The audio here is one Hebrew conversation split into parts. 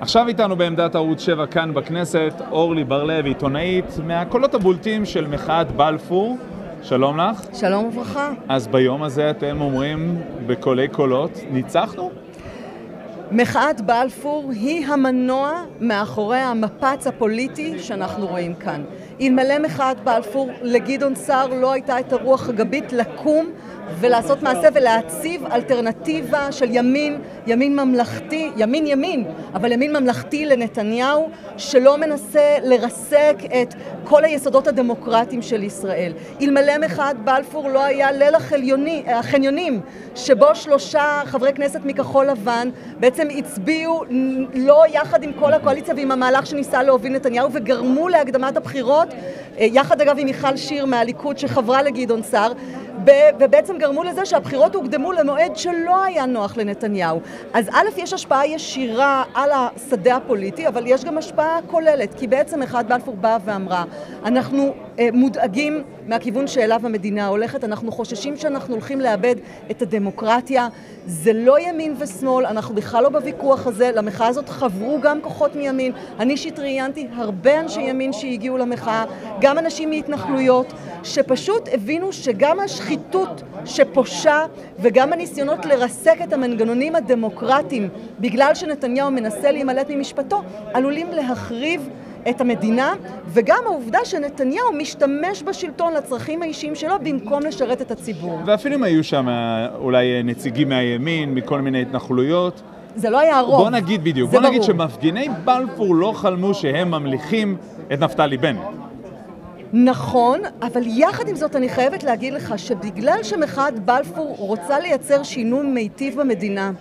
עכשיו איתנו בעמדת ערוץ 7 כאן בכנסת, אורלי בר-לב, עיתונאית מהקולות הבולטים של מחאת בלפור. שלום לך. שלום וברכה. אז ביום הזה אתם אומרים בקולי קולות, ניצחנו? מחאת בלפור היא המנוע מאחורי המפץ הפוליטי שאנחנו רואים כאן. אלמלא מחאת בלפור, לגדעון סער לא הייתה את הרוח הגבית לקום ולעשות מעשה ולהציב אלטרנטיבה של ימין, ימין ממלכתי, ימין ימין, אבל ימין ממלכתי לנתניהו, שלא מנסה לרסק את כל היסודות הדמוקרטיים של ישראל. אלמלא מחאת בלפור לא היה ליל החליוני, החניונים, שבו שלושה חברי כנסת מכחול לבן בעצם הצביעו לא יחד עם כל הקואליציה ועם המהלך שניסה להוביל נתניהו וגרמו להקדמת הבחירות, יחד אגב עם מיכל שיר מהליכוד שחברה לגדעון סער, ובעצם גרמו לזה שהבחירות הוקדמו למועד שלא היה נוח לנתניהו. אז א', יש השפעה ישירה על השדה הפוליטי, אבל יש גם השפעה כוללת, כי בעצם מחאת בלפור באה ואמרה, אנחנו מודאגים מהכיוון שאליו המדינה הולכת, אנחנו חוששים שאנחנו הולכים לאבד את הדמוקרטיה, זה לא ימין ושמאל, אנחנו בכלל לא בוויכוח הזה, למחאה הזאת חברו גם כוחות מימין, אני אישית ראיינתי הרבה אנשי ימין שהגיעו למחאה, גם אנשים מהתנחלויות, שפשוט הבינו שגם השחיתות שפושה וגם הניסיונות לרסק את המנגנונים הדמוקרטיים בגלל שנתניהו מנסה להימלט ממשפטו, עלולים להחריב את המדינה, וגם העובדה שנתניהו משתמש בשלטון לצרכים האישיים שלו במקום לשרת את הציבור. ואפילו אם היו שם אולי נציגים מהימין, מכל מיני התנחלויות. זה לא היה הרוב. בוא נגיד בדיוק, בוא ברור. נגיד שמפגיני בלפור לא חלמו שהם ממליכים את נפתלי בנט. נכון, אבל יחד עם זאת אני חייבת להגיד לך שבגלל שמחאת בלפור רוצה לייצר שינוי מיטיב במדינה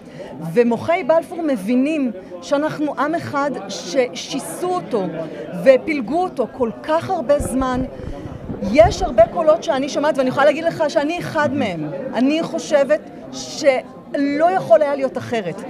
ומוחי בלפור מבינים שאנחנו עם אחד ששיסו אותו ופילגו אותו כל כך הרבה זמן יש הרבה קולות שאני שומעת ואני יכולה להגיד לך שאני אחד מהם. אני חושבת שלא יכול היה להיות אחרת.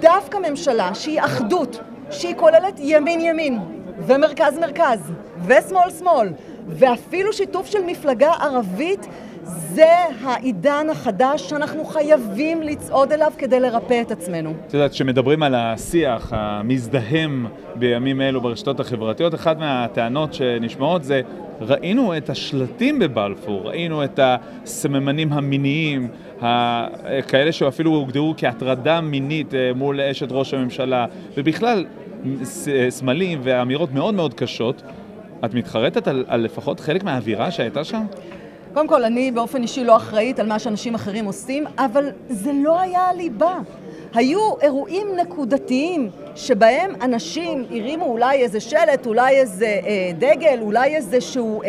דווקא ממשלה שהיא אחדות שהיא כוללת ימין ימין ומרכז מרכז ושמאל שמאל ואפילו שיתוף של מפלגה ערבית זה העידן החדש שאנחנו חייבים לצעוד אליו כדי לרפא את עצמנו. את יודעת, כשמדברים על השיח המזדהם בימים אלו ברשתות החברתיות, אחת מהטענות שנשמעות זה ראינו את השלטים בבלפור, ראינו את הסממנים המיניים, כאלה שאפילו הוגדרו כהטרדה מינית אה, מול אשת ראש הממשלה, ובכלל סמלים ואמירות מאוד מאוד קשות. את מתחרטת על, על לפחות חלק מהאווירה שהייתה שם? קודם כל, אני באופן אישי לא אחראית על מה שאנשים אחרים עושים, אבל זה לא היה הליבה. היו אירועים נקודתיים שבהם אנשים הרימו אולי איזה שלט, אולי איזה אה, דגל, אולי איזשהו אה,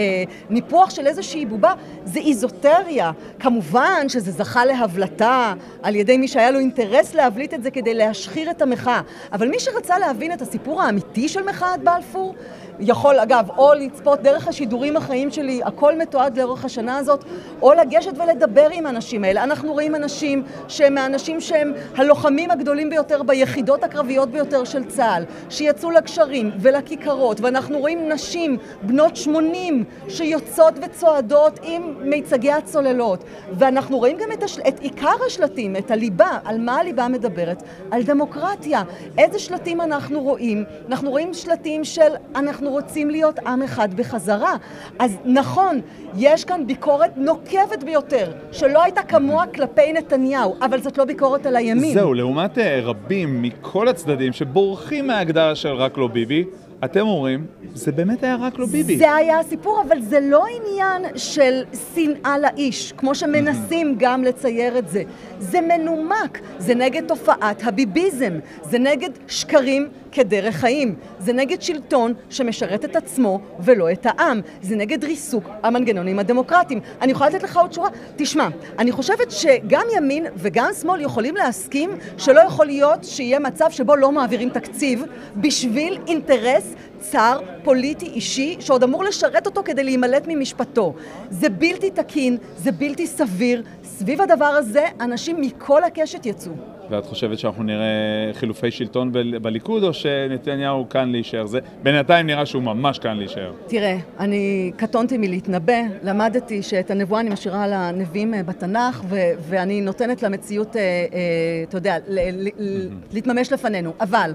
ניפוח של איזושהי בובה, זה איזוטריה. כמובן שזה זכה להבלטה על ידי מי שהיה לו אינטרס להבליט את זה כדי להשחיר את המחאה. אבל מי שרצה להבין את הסיפור האמיתי של מחאת בלפור, יכול אגב או לצפות דרך השידורים החיים שלי, הכל מתועד לאורך השנה הזאת, או לגשת ולדבר עם האנשים האלה. אנחנו רואים אנשים שהם האנשים שהם הלוחמים הגדולים ביותר ביחידות הקרביות ביותר של צה"ל, שיצאו לגשרים ולכיכרות, ואנחנו רואים נשים בנות 80 שיוצאות וצועדות עם מיצגי הצוללות, ואנחנו רואים גם את, השל... את עיקר השלטים, את הליבה, על מה הליבה מדברת? על דמוקרטיה. איזה שלטים אנחנו רואים? אנחנו רואים שלטים של אנחנו רוצים להיות עם אחד בחזרה. אז נכון, יש כאן ביקורת נוקבת ביותר, שלא הייתה כמוה כלפי נתניהו, אבל זאת לא ביקורת על הימין. זהו, לעומת אה, רבים מכל הצדדים שבורחים מההגדרה של רק לא ביבי, אתם אומרים, זה באמת היה רק לא ביבי. זה היה הסיפור, אבל זה לא עניין של שנאה לאיש, כמו שמנסים גם לצייר את זה. זה מנומק, זה נגד תופעת הביביזם, זה נגד שקרים כדרך חיים, זה נגד שלטון שמשרת את עצמו ולא את העם, זה נגד ריסוק המנגנונים הדמוקרטיים. אני יכולה לתת לך עוד שורה? תשמע, אני חושבת שגם ימין וגם שמאל יכולים להסכים שלא יכול להיות שיהיה מצב שבו לא מעבירים תקציב בשביל אינטרס צר, פוליטי, אישי, שעוד אמור לשרת אותו כדי להימלט ממשפטו. זה בלתי תקין, זה בלתי סביר. סביב הדבר הזה, אנשים מכל הקשת יצאו. ואת חושבת שאנחנו נראה חילופי שלטון ב- בליכוד, או שנתניהו כאן להישאר? זה בינתיים נראה שהוא ממש כאן להישאר. תראה, אני קטונתי מלהתנבא, למדתי שאת הנבואה אני משאירה לנביאים אה, בתנ"ך, ו- ואני נותנת למציאות, אה, אה, אתה יודע, ל- ל- להתממש לפנינו. אבל...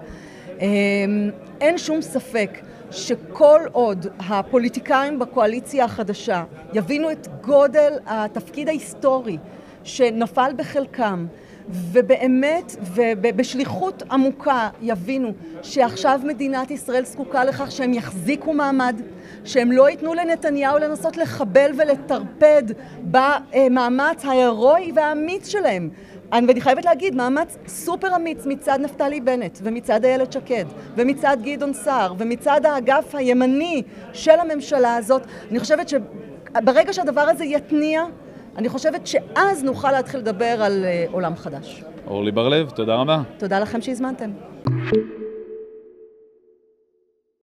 אין שום ספק שכל עוד הפוליטיקאים בקואליציה החדשה יבינו את גודל התפקיד ההיסטורי שנפל בחלקם ובאמת ובשליחות עמוקה יבינו שעכשיו מדינת ישראל זקוקה לכך שהם יחזיקו מעמד, שהם לא ייתנו לנתניהו לנסות לחבל ולטרפד במאמץ ההירואי והאמיץ שלהם. ואני חייבת להגיד, מאמץ סופר אמיץ מצד נפתלי בנט ומצד איילת שקד ומצד גדעון סער ומצד האגף הימני של הממשלה הזאת. אני חושבת שברגע שהדבר הזה יתניע אני חושבת שאז נוכל להתחיל לדבר על עולם חדש. אורלי בר-לב, תודה רבה. תודה לכם שהזמנתם.